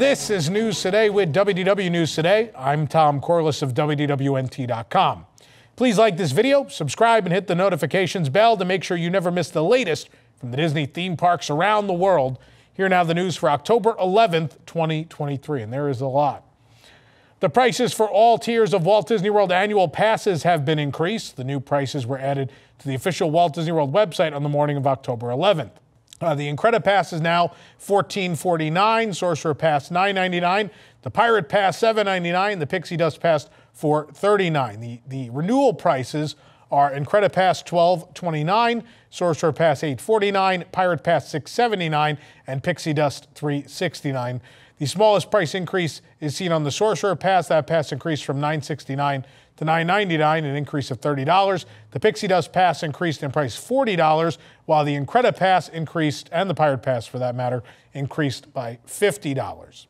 This is News Today with WDW News Today. I'm Tom Corless of WDWNT.com. Please like this video, subscribe, and hit the notifications bell to make sure you never miss the latest from the Disney theme parks around the world. Here now the news for October 11th, 2023, and there is a lot. The prices for all tiers of Walt Disney World annual passes have been increased. The new prices were added to the official Walt Disney World website on the morning of October 11th. Uh, the Incredipass is now $14.49, Sorcerer Pass $9.99, the Pirate Pass $7.99, the Pixie Dust Pass $4.39. The, the renewal prices are Incredipass $12.29, Sorcerer Pass $8.49, Pirate Pass $6.79, and Pixie Dust $3.69. The smallest price increase is seen on the Sorcerer Pass. That pass increased from $9.69 to $9.99, an increase of $30. The Pixie Dust Pass increased in price $40, while the Incredipass increased, and the Pirate Pass for that matter, increased by $50.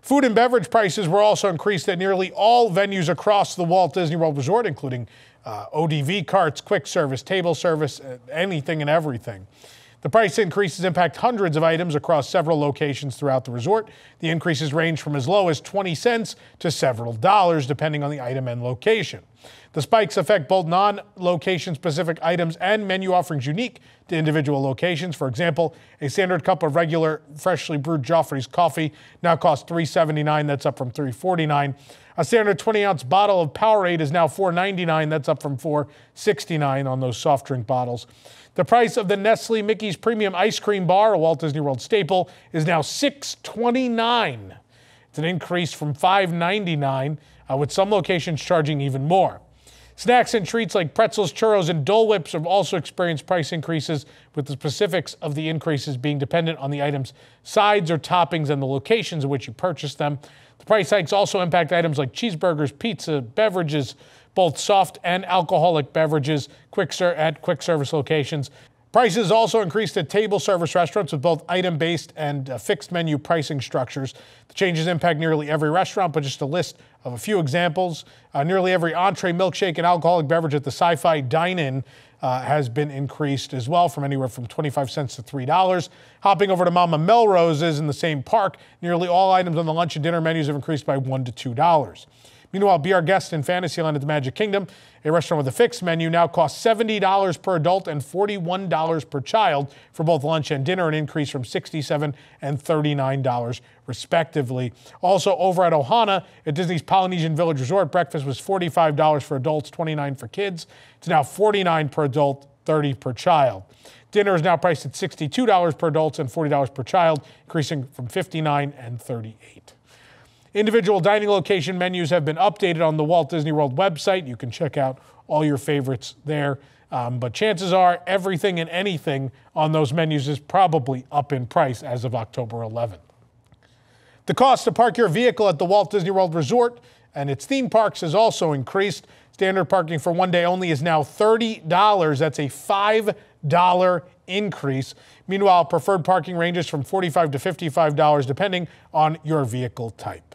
Food and beverage prices were also increased at nearly all venues across the Walt Disney World Resort, including uh, ODV carts, quick service, table service, uh, anything and everything. The price increases impact hundreds of items across several locations throughout the resort. The increases range from as low as 20 cents to several dollars, depending on the item and location. The spikes affect both non location specific items and menu offerings unique to individual locations. For example, a standard cup of regular freshly brewed Joffrey's coffee now costs $3.79. That's up from $3.49. A standard 20 ounce bottle of Powerade is now $4.99. That's up from $4.69 on those soft drink bottles. The price of the Nestle Mickey's Premium Ice Cream Bar, a Walt Disney World staple, is now $6.29. It's an increase from $5.99, uh, with some locations charging even more. Snacks and treats like pretzels, churros, and Dole Whips have also experienced price increases, with the specifics of the increases being dependent on the item's sides or toppings and the locations in which you purchase them. The price hikes also impact items like cheeseburgers, pizza, beverages, both soft and alcoholic beverages quick ser- at quick service locations. Prices also increased at table service restaurants with both item based and uh, fixed menu pricing structures. The changes impact nearly every restaurant, but just a list of a few examples. Uh, nearly every entree, milkshake, and alcoholic beverage at the Sci Fi Dine In uh, has been increased as well from anywhere from 25 cents to $3. Hopping over to Mama Melrose's in the same park, nearly all items on the lunch and dinner menus have increased by $1 to $2. Meanwhile, Be Our Guest in Fantasyland at the Magic Kingdom, a restaurant with a fixed menu, now costs $70 per adult and $41 per child for both lunch and dinner, an increase from $67 and $39 respectively. Also, over at Ohana at Disney's Polynesian Village Resort, breakfast was $45 for adults, $29 for kids. It's now $49 per adult, $30 per child. Dinner is now priced at $62 per adults and $40 per child, increasing from $59 and $38. Individual dining location menus have been updated on the Walt Disney World website. You can check out all your favorites there. Um, but chances are everything and anything on those menus is probably up in price as of October 11th. The cost to park your vehicle at the Walt Disney World Resort and its theme parks has also increased. Standard parking for one day only is now $30. That's a $5 increase. Meanwhile, preferred parking ranges from $45 to $55 depending on your vehicle type.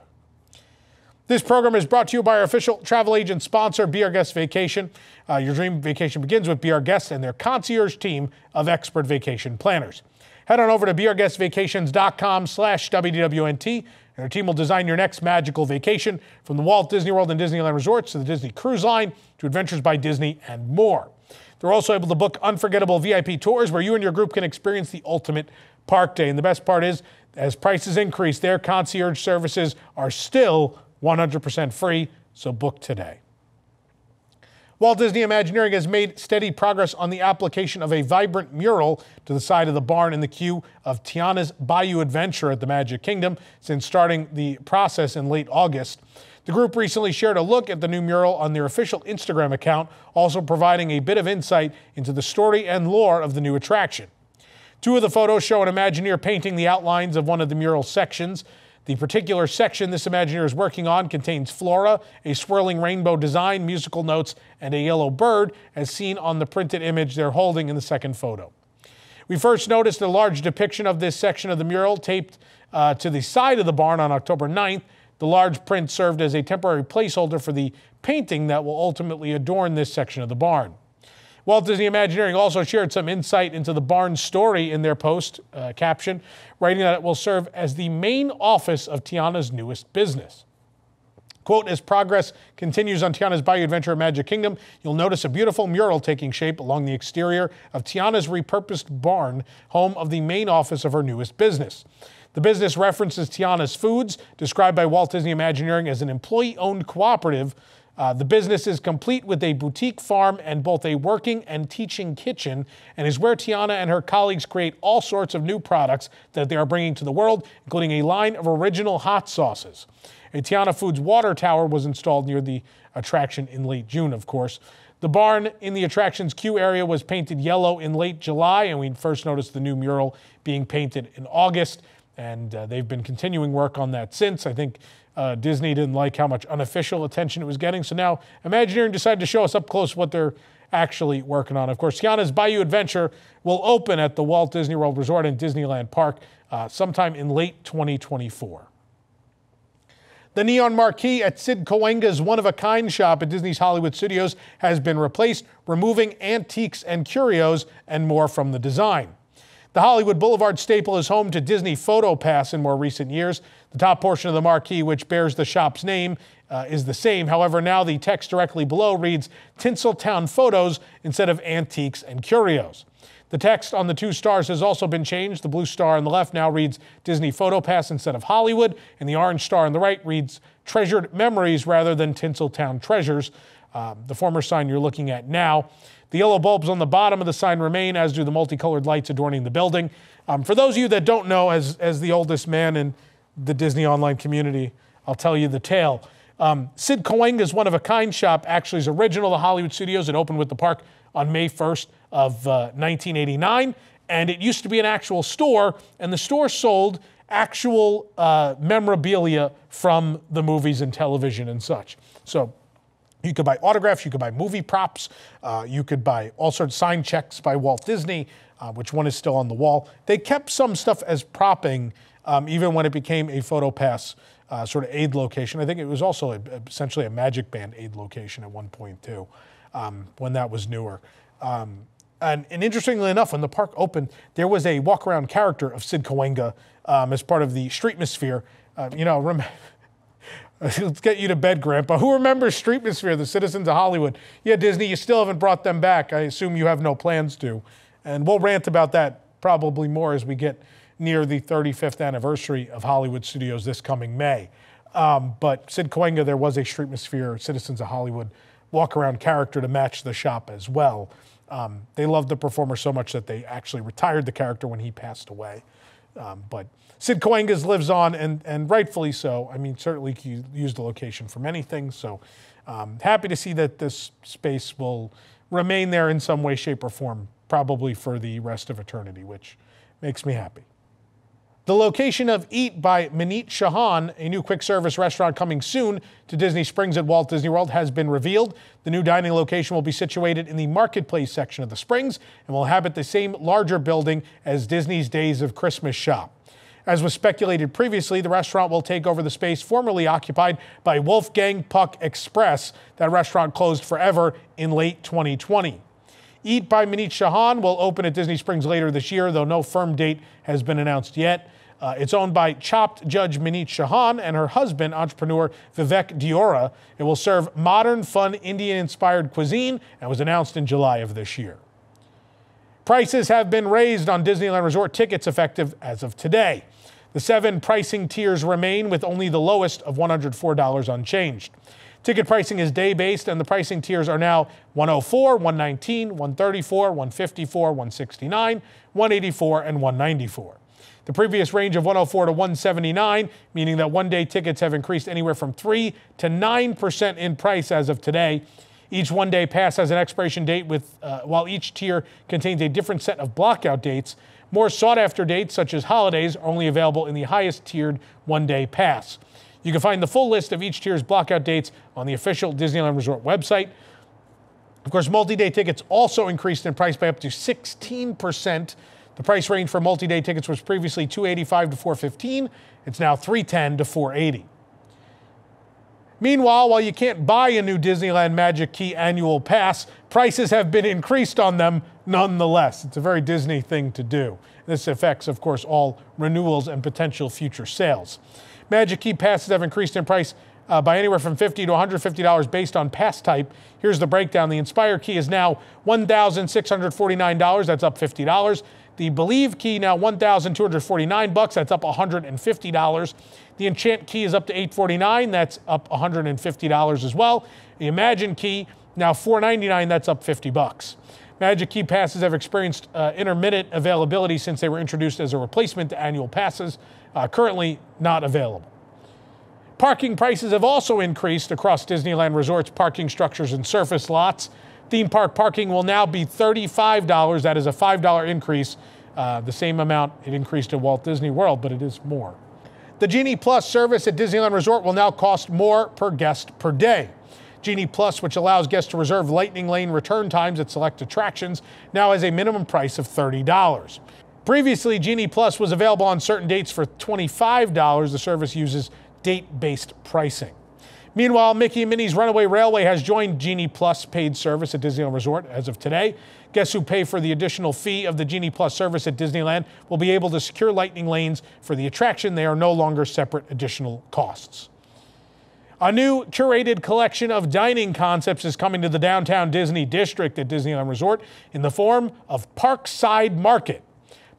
This program is brought to you by our official travel agent sponsor, Be Our Guest Vacation. Uh, your dream vacation begins with Be Our Guest and their concierge team of expert vacation planners. Head on over to beourguestvacations.com slash WDWNT, and our team will design your next magical vacation from the Walt Disney World and Disneyland resorts to the Disney Cruise Line to Adventures by Disney and more. They're also able to book unforgettable VIP tours where you and your group can experience the ultimate park day. And the best part is, as prices increase, their concierge services are still 100% free, so book today. Walt Disney Imagineering has made steady progress on the application of a vibrant mural to the side of the barn in the queue of Tiana's Bayou Adventure at the Magic Kingdom since starting the process in late August. The group recently shared a look at the new mural on their official Instagram account, also providing a bit of insight into the story and lore of the new attraction. Two of the photos show an Imagineer painting the outlines of one of the mural sections. The particular section this Imagineer is working on contains flora, a swirling rainbow design, musical notes, and a yellow bird, as seen on the printed image they're holding in the second photo. We first noticed a large depiction of this section of the mural taped uh, to the side of the barn on October 9th. The large print served as a temporary placeholder for the painting that will ultimately adorn this section of the barn. Walt Disney Imagineering also shared some insight into the barn story in their post uh, caption, writing that it will serve as the main office of Tiana's newest business. Quote, as progress continues on Tiana's Bayou Adventure at Magic Kingdom, you'll notice a beautiful mural taking shape along the exterior of Tiana's repurposed barn, home of the main office of her newest business. The business references Tiana's Foods, described by Walt Disney Imagineering as an employee owned cooperative. Uh, the business is complete with a boutique farm and both a working and teaching kitchen, and is where Tiana and her colleagues create all sorts of new products that they are bringing to the world, including a line of original hot sauces. A Tiana Foods water tower was installed near the attraction in late June, of course. The barn in the attraction's queue area was painted yellow in late July, and we first noticed the new mural being painted in August and uh, they've been continuing work on that since. I think uh, Disney didn't like how much unofficial attention it was getting, so now Imagineering decided to show us up close what they're actually working on. Of course, Tiana's Bayou Adventure will open at the Walt Disney World Resort and Disneyland Park uh, sometime in late 2024. The neon marquee at Sid Cahuenga's one of a kind shop at Disney's Hollywood Studios has been replaced, removing antiques and curios and more from the design. The Hollywood Boulevard staple is home to Disney Photo Pass in more recent years. The top portion of the marquee, which bears the shop's name, uh, is the same. However, now the text directly below reads Tinseltown Photos instead of Antiques and Curios. The text on the two stars has also been changed. The blue star on the left now reads Disney Photo Pass instead of Hollywood, and the orange star on the right reads Treasured Memories rather than Tinseltown Treasures. Uh, the former sign you're looking at now. The yellow bulbs on the bottom of the sign remain, as do the multicolored lights adorning the building. Um, for those of you that don't know, as, as the oldest man in the Disney online community, I'll tell you the tale. Um, Sid Cahuenga's one of a kind shop actually is original to Hollywood Studios. It opened with the park on May 1st of uh, 1989, and it used to be an actual store, and the store sold actual uh, memorabilia from the movies and television and such. So you could buy autographs, you could buy movie props, uh, you could buy all sorts of signed checks by Walt Disney, uh, which one is still on the wall. They kept some stuff as propping, um, even when it became a photo pass uh, sort of aid location. I think it was also a, essentially a Magic Band aid location at one point too, um, when that was newer. Um, and, and, interestingly enough, when the park opened, there was a walk around character of Sid Cahuenga um, as part of the Streetmosphere. Uh, you know, remember. Let's get you to bed, Grandpa. Who remembers Streetmosphere, the citizens of Hollywood? Yeah, Disney, you still haven't brought them back. I assume you have no plans to. And we'll rant about that probably more as we get near the 35th anniversary of Hollywood Studios this coming May. Um, but Sid Cahuenga, there was a Streetmosphere, Citizens of Hollywood walk around character to match the shop as well. Um, they loved the performer so much that they actually retired the character when he passed away. Um, but Sid Cahuenga's lives on, and, and rightfully so. I mean, certainly you use the location for many things. So um, happy to see that this space will remain there in some way, shape, or form, probably for the rest of eternity, which makes me happy. The location of EET by Maneet Chauhan, a new quick service restaurant coming soon to Disney Springs at Walt Disney World, has been revealed. The new dining location will be situated in the marketplace section of the Springs and will inhabit the same larger building as Disney's Days of Christmas shop. As was speculated previously, the restaurant will take over the space formerly occupied by Wolfgang Puck Express. That restaurant closed forever in late 2020. EET by Maneet Chauhan will open at Disney Springs later this year, though no firm date has been announced yet. Uh, it's owned by Chopped Judge Maneet Chauhan and her husband, entrepreneur Vivek Deora. It will serve modern, fun, Indian inspired cuisine and was announced in July of this year. Prices have been raised on Disneyland Resort tickets effective as of today. The seven pricing tiers remain with only the lowest of $104 unchanged. Ticket pricing is day based, and the pricing tiers are now 104, 119, 134, 154, 169, 184, and 194. The previous range of 104 to 179, meaning that one day tickets have increased anywhere from 3 to 9% in price as of today. Each one day pass has an expiration date, with, uh, while each tier contains a different set of blockout dates. More sought after dates, such as holidays, are only available in the highest tiered one day pass. You can find the full list of each tier's blockout dates on the official Disneyland Resort website. Of course, multi day tickets also increased in price by up to 16%. The price range for multi day tickets was previously 285 to 415. It's now 310 to 480. Meanwhile, while you can't buy a new Disneyland Magic Key annual pass, prices have been increased on them nonetheless. It's a very Disney thing to do. This affects, of course, all renewals and potential future sales. Magic Key passes have increased in price uh, by anywhere from 50 to $150 based on pass type. Here's the breakdown. The Inspire key is now $1,649. That's up $50. The Believe key now 1,249 bucks. That's up $150. The Enchant key is up to 849. That's up $150 as well. The Imagine key now 499. That's up 50 bucks. Magic Key passes have experienced uh, intermittent availability since they were introduced as a replacement to annual passes. Uh, currently not available. Parking prices have also increased across Disneyland Resort's parking structures and surface lots. Theme park parking will now be $35. That is a $5 increase, uh, the same amount it increased at Walt Disney World, but it is more. The Genie Plus service at Disneyland Resort will now cost more per guest per day. Genie Plus, which allows guests to reserve Lightning Lane return times at select attractions, now has a minimum price of $30. Previously, Genie Plus was available on certain dates for $25. The service uses date based pricing. Meanwhile, Mickey and Minnie's Runaway Railway has joined Genie Plus paid service at Disneyland Resort as of today. Guests who pay for the additional fee of the Genie Plus service at Disneyland will be able to secure lightning lanes for the attraction. They are no longer separate additional costs. A new curated collection of dining concepts is coming to the downtown Disney district at Disneyland Resort in the form of Parkside Market.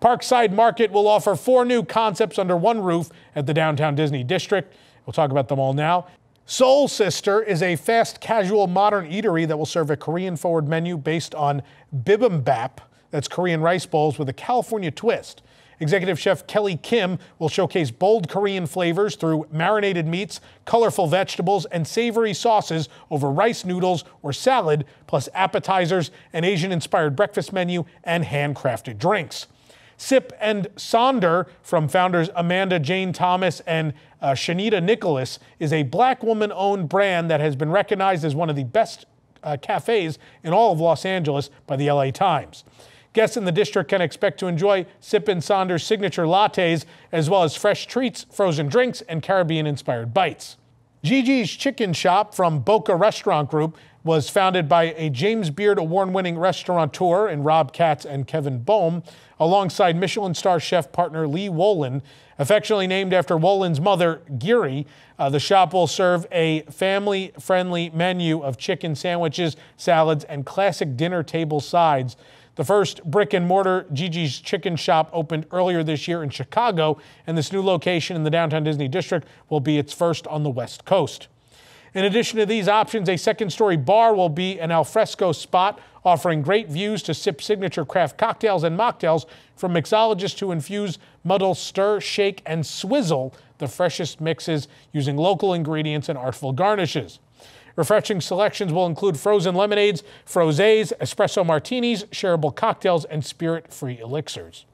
Parkside Market will offer four new concepts under one roof at the downtown Disney district. We'll talk about them all now. Soul Sister is a fast casual modern eatery that will serve a Korean forward menu based on bibimbap, that's Korean rice bowls with a California twist. Executive Chef Kelly Kim will showcase bold Korean flavors through marinated meats, colorful vegetables, and savory sauces over rice noodles or salad, plus appetizers, an Asian inspired breakfast menu, and handcrafted drinks. Sip and Sonder from founders Amanda Jane Thomas and uh, Shanita Nicholas is a black woman owned brand that has been recognized as one of the best uh, cafes in all of Los Angeles by the LA Times. Guests in the district can expect to enjoy Sip and Sonder's signature lattes, as well as fresh treats, frozen drinks, and Caribbean inspired bites. Gigi's Chicken Shop from Boka Restaurant Group was founded by a James Beard award winning restaurateur in Rob Katz and Kevin Boehm, alongside Michelin star chef partner Lee Wolen. Affectionately named after Wolen's mother, Geary, uh, the shop will serve a family friendly menu of chicken sandwiches, salads, and classic dinner table sides. The first brick and mortar Gigi's Chicken Shop opened earlier this year in Chicago, and this new location in the downtown Disney district will be its first on the West Coast. In addition to these options, a second story bar will be an alfresco spot offering great views to sip signature craft cocktails and mocktails from mixologists who infuse, muddle, stir, shake, and swizzle the freshest mixes using local ingredients and artful garnishes. Refreshing selections will include frozen lemonades, frosés, espresso martinis, shareable cocktails, and spirit free elixirs.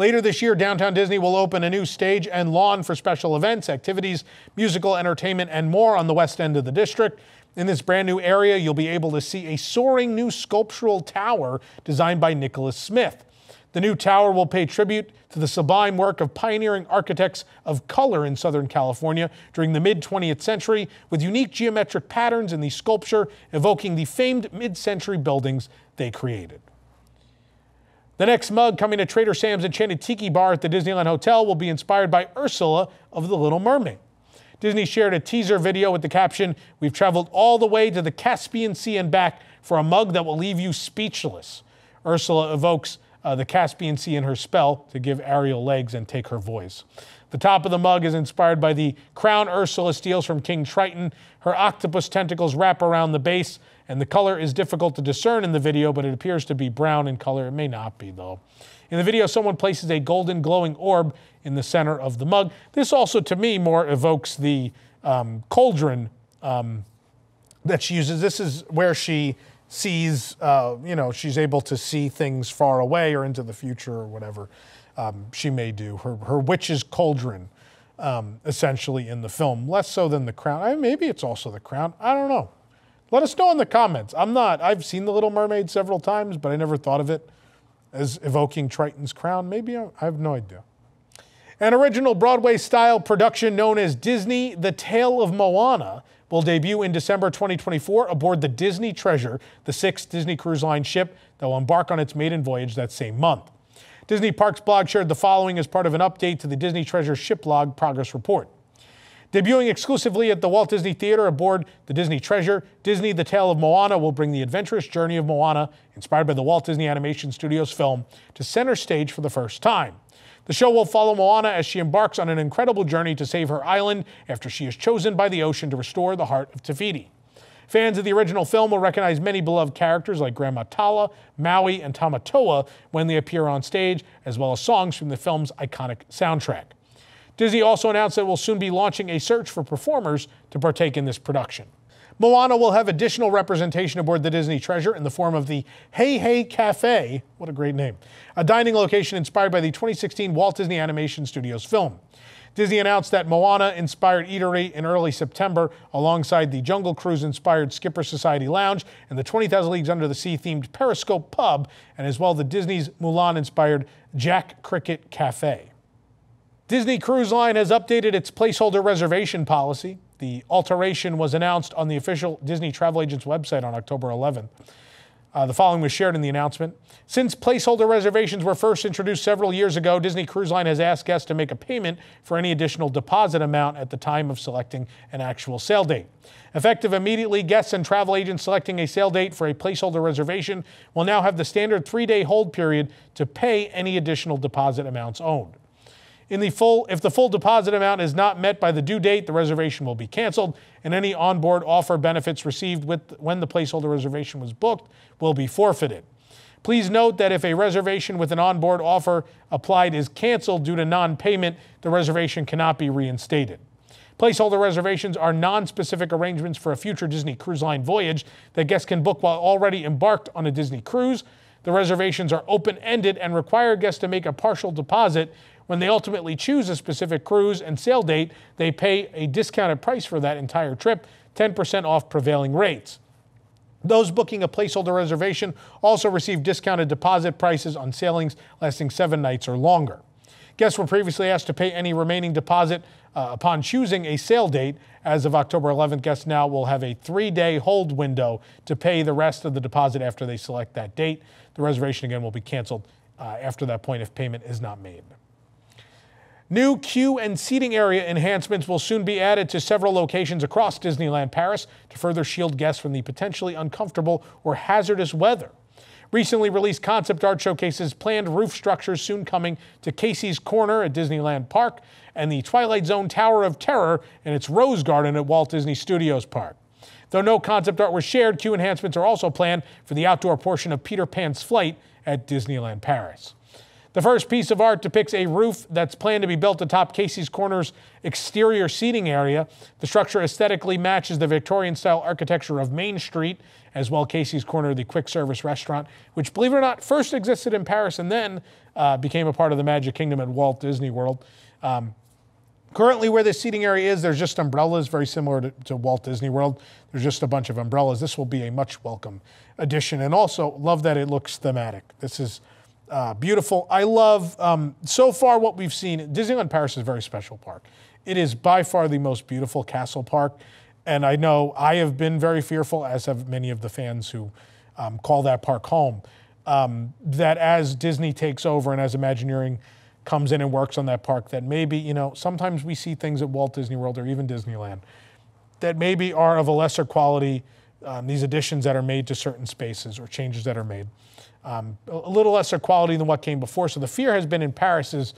Later this year, Downtown Disney will open a new stage and lawn for special events, activities, musical entertainment, and more on the west end of the district. In this brand new area, you'll be able to see a soaring new sculptural tower designed by Nicholas Smith. The new tower will pay tribute to the sublime work of pioneering architects of color in Southern California during the mid 20th century, with unique geometric patterns in the sculpture evoking the famed mid century buildings they created. The next mug coming to Trader Sam's Enchanted Tiki Bar at the Disneyland Hotel will be inspired by Ursula of The Little Mermaid. Disney shared a teaser video with the caption, We've traveled all the way to the Caspian Sea and back for a mug that will leave you speechless. Ursula evokes uh, the Caspian Sea in her spell to give Ariel legs and take her voice. The top of the mug is inspired by the crown Ursula steals from King Triton. Her octopus tentacles wrap around the base, and the color is difficult to discern in the video, but it appears to be brown in color. It may not be, though. In the video, someone places a golden glowing orb in the center of the mug. This also, to me, more evokes the um, cauldron um, that she uses. This is where she sees, uh, you know, she's able to see things far away or into the future or whatever um, she may do. Her, her witch's cauldron, um, essentially, in the film. Less so than the crown. I mean, maybe it's also the crown. I don't know. Let us know in the comments. I'm not, I've seen The Little Mermaid several times, but I never thought of it as evoking Triton's crown. Maybe I, have no idea. An original Broadway style production known as Disney The Tale of Moana will debut in December 2024 aboard the Disney Treasure, the sixth Disney Cruise Line ship that will embark on its maiden voyage that same month. Disney Parks blog shared the following as part of an update to the Disney Treasure ship log progress report. Debuting exclusively at the Walt Disney Theater aboard the Disney Treasure, Disney The Tale of Moana will bring the adventurous journey of Moana, inspired by the Walt Disney Animation Studios film, to center stage for the first time. The show will follow Moana as she embarks on an incredible journey to save her island after she is chosen by the ocean to restore the heart of Te Fiti. Fans of the original film will recognize many beloved characters like Grandma Tala, Maui, and Tamatoa when they appear on stage, as well as songs from the film's iconic soundtrack. Disney also announced that it will soon be launching a search for performers to partake in this production. Moana will have additional representation aboard the Disney Treasure in the form of the Hey Hey Cafe, what a great name, a dining location inspired by the 2016 Walt Disney Animation Studios film. Disney announced that Moana inspired eatery in early September alongside the Jungle Cruise inspired Skipper Society Lounge and the 20,000 Leagues Under the Sea themed Periscope Pub, and as well the Disney's Mulan inspired Jack Cricket Cafe. Disney Cruise Line has updated its placeholder reservation policy. The alteration was announced on the official Disney travel agent's website on October 11th. Uh, the following was shared in the announcement. Since placeholder reservations were first introduced several years ago, Disney Cruise Line has asked guests to make a payment for any additional deposit amount at the time of selecting an actual sale date. Effective immediately, guests and travel agents selecting a sale date for a placeholder reservation will now have the standard three day hold period to pay any additional deposit amounts owed. In the full, if the full deposit amount is not met by the due date, the reservation will be canceled, and any onboard offer benefits received with, when the placeholder reservation was booked will be forfeited. Please note that if a reservation with an onboard offer applied is canceled due to non payment, the reservation cannot be reinstated. Placeholder reservations are non specific arrangements for a future Disney Cruise Line voyage that guests can book while already embarked on a Disney cruise. The reservations are open ended and require guests to make a partial deposit when they ultimately choose a specific cruise and sail date, they pay a discounted price for that entire trip, 10% off prevailing rates. Those booking a placeholder reservation also receive discounted deposit prices on sailings lasting seven nights or longer. Guests were previously asked to pay any remaining deposit uh, upon choosing a sail date. As of October 11th, guests now will have a three day hold window to pay the rest of the deposit after they select that date. The reservation again will be canceled uh, after that point if payment is not made. New queue and seating area enhancements will soon be added to several locations across Disneyland Paris to further shield guests from the potentially uncomfortable or hazardous weather. Recently released concept art showcases planned roof structures soon coming to Casey's Corner at Disneyland Park and the Twilight Zone Tower of Terror and its Rose Garden at Walt Disney Studios Park. Though no concept art was shared, queue enhancements are also planned for the outdoor portion of Peter Pan's flight at Disneyland Paris. The first piece of art depicts a roof that's planned to be built atop Casey's Corner's exterior seating area. The structure aesthetically matches the Victorian style architecture of Main Street, as well Casey's Corner, the quick service restaurant, which, believe it or not, first existed in Paris and then uh, became a part of the Magic Kingdom at Walt Disney World. Um, Currently, where the seating area is, there's just umbrellas, very similar to, to, Walt Disney World. There's just a bunch of umbrellas. This will be a much welcome addition. And also, love that it looks thematic. This is uh, beautiful. I love, um, so far, what we've seen. Disneyland Paris is a very special park. It is by far the most beautiful castle park. And I know I have been very fearful, as have many of the fans who um, call that park home, um, that as Disney takes over and as Imagineering comes in and works on that park, that maybe, you know, sometimes we see things at Walt Disney World or even Disneyland that maybe are of a lesser quality, um, these additions that are made to certain spaces or changes that are made um, a little lesser quality than what came before. So the fear has been in Paris is,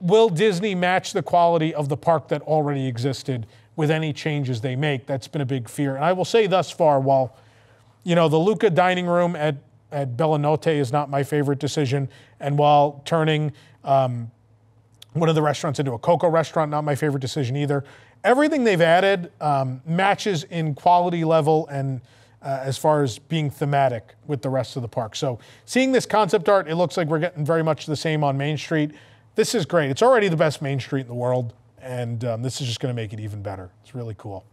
will Disney match the quality of the park that already existed with any changes they make? That's been a big fear. And I will say thus far, while, you know, the Luca dining room at, at Bella Notte is not my favorite decision, and while turning um, one of the restaurants into a Coco restaurant, not my favorite decision either, everything they've added um, matches in quality level and uh, as far as being thematic with the rest of the park. So seeing this concept art, it looks like we're getting very much the same on Main Street. This is great. It's already the best Main Street in the world, and um, this is just going to make it even better. It's really cool.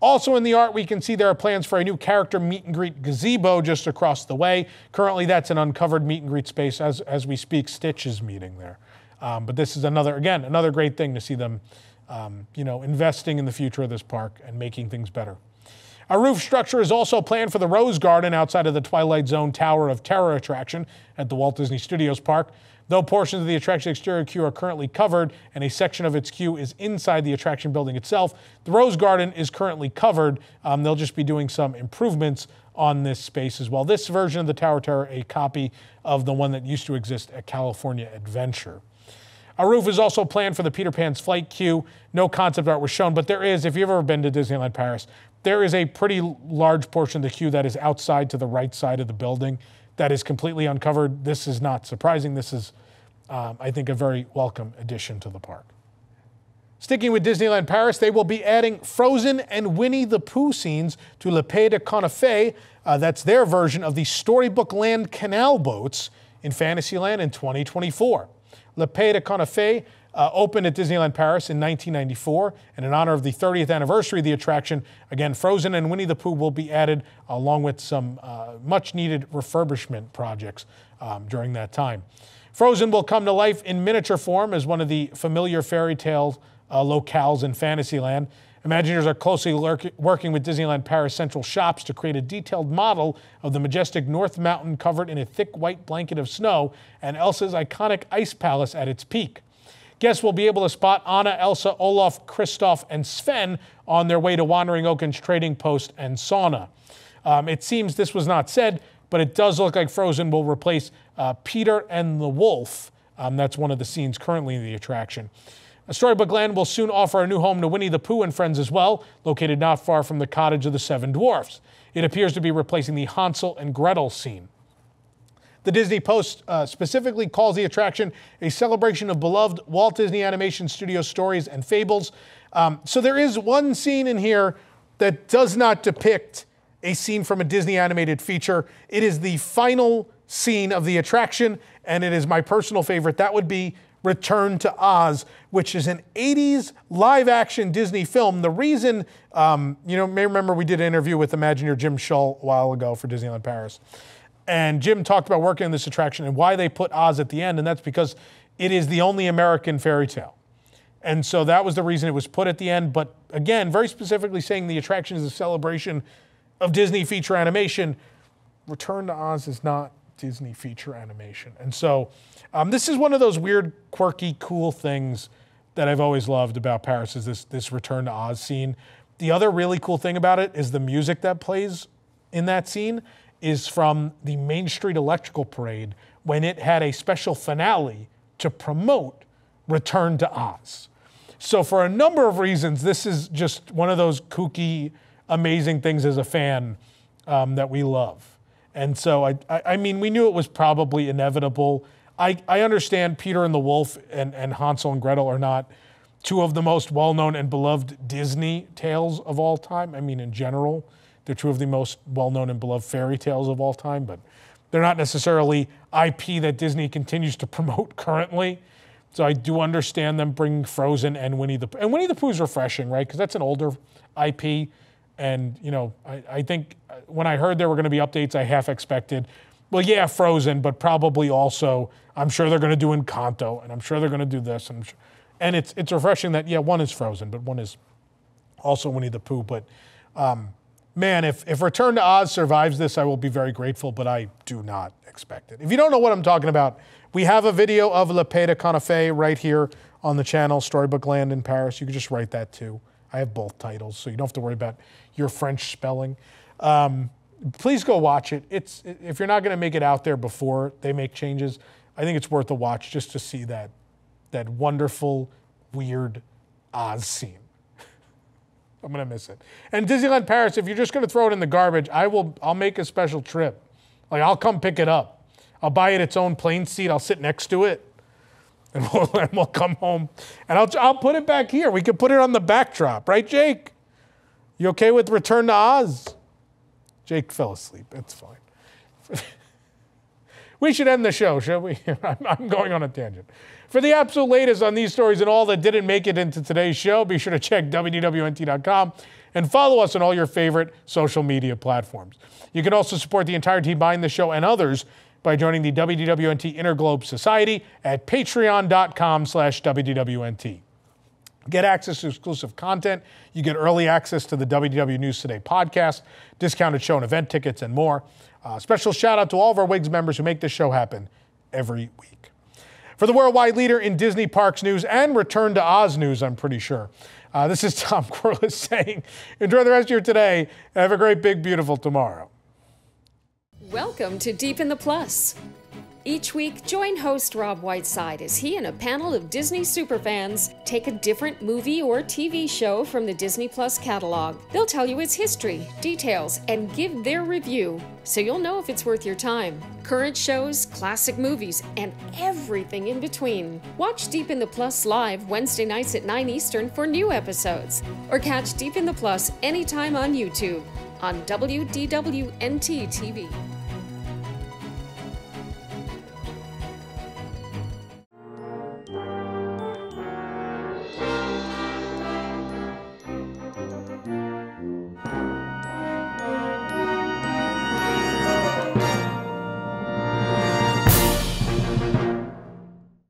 Also in the art, we can see there are plans for a new character meet and greet gazebo just across the way. Currently, that's an uncovered meet and greet space. As, as we speak, Stitch is meeting there. Um, but this is another, again, another great thing to see them um, you know, investing in the future of this park and making things better. A roof structure is also planned for the Rose Garden outside of the Twilight Zone Tower of Terror attraction at the Walt Disney Studios Park. Though portions of the attraction exterior queue are currently covered and a section of its queue is inside the attraction building itself, the Rose Garden is currently covered. Um, they'll just be doing some improvements on this space as well. This version of the Tower Terror, a copy of the one that used to exist at California Adventure. A roof is also planned for the Peter Pan's flight queue. No concept art was shown, but there is, if you've ever been to Disneyland Paris, there is a pretty large portion of the queue that is outside to the right side of the building that is completely uncovered. This is not surprising. This is, um, I think, a very welcome addition to the park. Sticking with Disneyland Paris, they will be adding Frozen and Winnie the Pooh scenes to Le Pays de. Uh, that's their version of the Storybook Land canal boats in Fantasyland in 2024. Le Pays de uh, opened at Disneyland Paris in 1994. And in honor of the 30th anniversary of the attraction, again, Frozen and Winnie the Pooh will be added along with some uh, much needed refurbishment projects um, during that time. Frozen will come to life in miniature form as one of the familiar fairy tale uh, locales in Fantasyland. Imagineers are closely working with Disneyland Paris Central Shops to create a detailed model of the majestic North Mountain covered in a thick white blanket of snow and Elsa's iconic ice palace at its peak. Guests will be able to spot Anna, Elsa, Olaf, Kristoff, and Sven on their way to Wandering Oaken's trading post and sauna. Um, it seems this was not said, but it does look like Frozen will replace uh, Peter and the Wolf. Um, that's one of the scenes currently in the attraction. A Storybook Land will soon offer a new home to Winnie the Pooh and friends as well, located not far from the cottage of the Seven Dwarfs. It appears to be replacing the Hansel and Gretel scene. The Disney Post uh, specifically calls the attraction a celebration of beloved Walt Disney Animation Studio stories and fables. Um, so there is one scene in here that does not depict a scene from a Disney animated feature. It is the final scene of the attraction, and it is my personal favorite. That would be Return to Oz, which is an 80s live action Disney film. The reason, um, you know, may remember we did an interview with Imagineer Jim Shull a while ago for Disneyland Paris. And Jim talked about working on this attraction and why they put Oz at the end, and that's because it is the only American fairy tale. And so that was the reason it was put at the end. But again, very specifically saying the attraction is a celebration of Disney feature animation. Return to Oz is not Disney feature animation. And so um, this is one of those weird, quirky, cool things that I've always loved about Paris is this, this return to Oz scene. The other really cool thing about it is the music that plays in that scene is from the Main Street Electrical Parade when it had a special finale to promote Return to Oz. So, for a number of reasons, this is just one of those kooky, amazing things as a fan um, that we love. And so, I, I, I mean, we knew it was probably inevitable. I, I understand Peter and the Wolf and, and Hansel and Gretel are not two of the most well known and beloved Disney tales of all time. I mean, in general, they're two of the most well known and beloved fairy tales of all time, but they're not necessarily IP that Disney continues to promote currently. So I do understand them bringing Frozen and Winnie the Pooh. And Winnie the Pooh is refreshing, right? Because that's an older IP. And, you know, I, I think uh, when I heard there were going to be updates, I half expected, well, yeah, Frozen, but probably also, I'm sure they're going to do Encanto, and I'm sure they're going to do this. And, sure, and it's, it's refreshing that, yeah, one is Frozen, but one is also Winnie the Pooh. But um, man, if, if Return to Oz survives this, I will be very grateful, but I do not expect it. If you don't know what I'm talking about, we have a video of Le Pays des Contes de Fées right here on the channel, Storybook Land in Paris. You can just write that too. I have both titles, so you don't have to worry about your French spelling. Um, please go watch it. It's if you're not going to make it out there before they make changes, I think it's worth a watch just to see that that wonderful, weird Oz scene. I'm gonna miss it. And Disneyland Paris, if you're just gonna throw it in the garbage, I will. I'll make a special trip. Like I'll come pick it up. I'll buy it its own plane seat. I'll sit next to it and we'll, and we'll come home. And I'll, I'll put it back here. We can put it on the backdrop, right, Jake? You okay with Return to Oz? Jake fell asleep. It's fine. we should end the show, shall we? I'm going on a tangent. For the absolute latest on these stories and all that didn't make it into today's show, be sure to check WDWNT.com and follow us on all your favorite social media platforms. You can also support the entire team behind the show and others by joining the WDWNT Inner Globe Society at patreon.com slash WDWNT. Get access to exclusive content. You get early access to the WDW News Today podcast, discounted show and event tickets, and more. Uh, special shout out to all of our WIGS members who make this show happen every week. For the worldwide leader in Disney parks news and Return to Oz news, I'm pretty sure. Uh, this is Tom Corless saying, enjoy the rest of your today and have a great, big, beautiful tomorrow. Welcome to Deep in the Plus. Each week, join host Rob Whiteside as he and a panel of Disney superfans take a different movie or TV show from the Disney Plus catalog. They'll tell you its history, details, and give their review, so you'll know if it's worth your time. Current shows, classic movies, and everything in between. Watch Deep in the Plus live Wednesday nights at 9 Eastern for new episodes, or catch Deep in the Plus anytime on YouTube on WDWNT TV.